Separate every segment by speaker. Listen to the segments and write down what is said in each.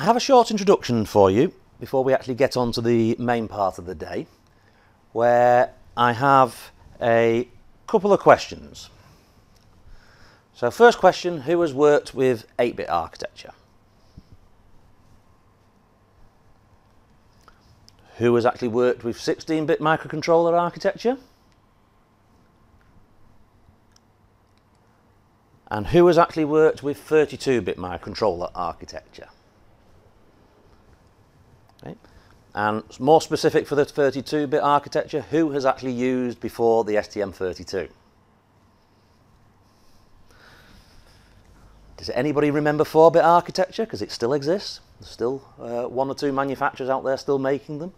Speaker 1: have a short introduction for you before we actually get on to the main part of the day, where I have a couple of questions. So first question, who has worked with 8-bit architecture? Who has actually worked with 16-bit microcontroller architecture? And who has actually worked with 32-bit microcontroller architecture? And more specific for the 32-bit architecture, who has actually used before the STM32? Does anybody remember 4-bit architecture? Because it still exists. There's still uh, one or two manufacturers out there still making them.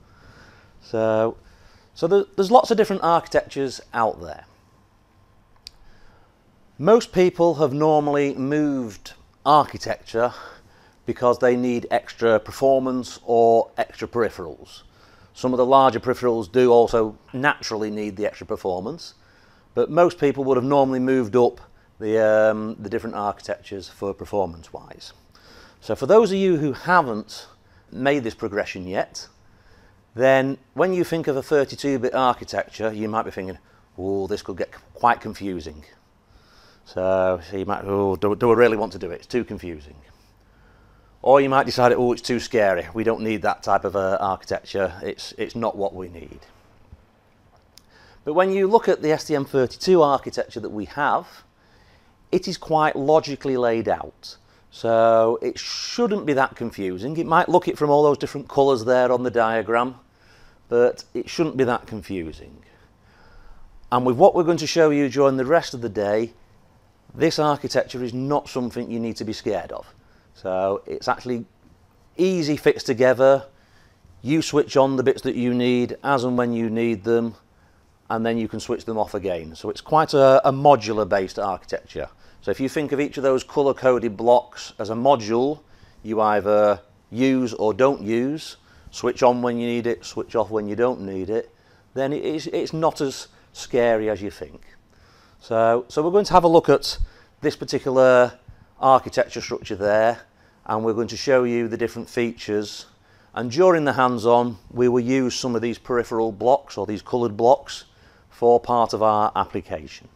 Speaker 1: So, so there, there's lots of different architectures out there. Most people have normally moved architecture because they need extra performance or extra peripherals. Some of the larger peripherals do also naturally need the extra performance, but most people would have normally moved up the, um, the different architectures for performance-wise. So for those of you who haven't made this progression yet, then when you think of a 32-bit architecture, you might be thinking, oh, this could get quite confusing. So, so you might, oh, do, do I really want to do it? It's too confusing. Or you might decide, oh, it's too scary. We don't need that type of uh, architecture. It's, it's not what we need. But when you look at the STM32 architecture that we have, it is quite logically laid out. So it shouldn't be that confusing. It might look it from all those different colours there on the diagram, but it shouldn't be that confusing. And with what we're going to show you during the rest of the day, this architecture is not something you need to be scared of. So it's actually easy fits together. You switch on the bits that you need as and when you need them, and then you can switch them off again. So it's quite a, a modular based architecture. So if you think of each of those color-coded blocks as a module, you either use or don't use, switch on when you need it, switch off when you don't need it, then it is, it's not as scary as you think. So, so we're going to have a look at this particular architecture structure there, and we're going to show you the different features. And during the hands-on, we will use some of these peripheral blocks or these coloured blocks for part of our application.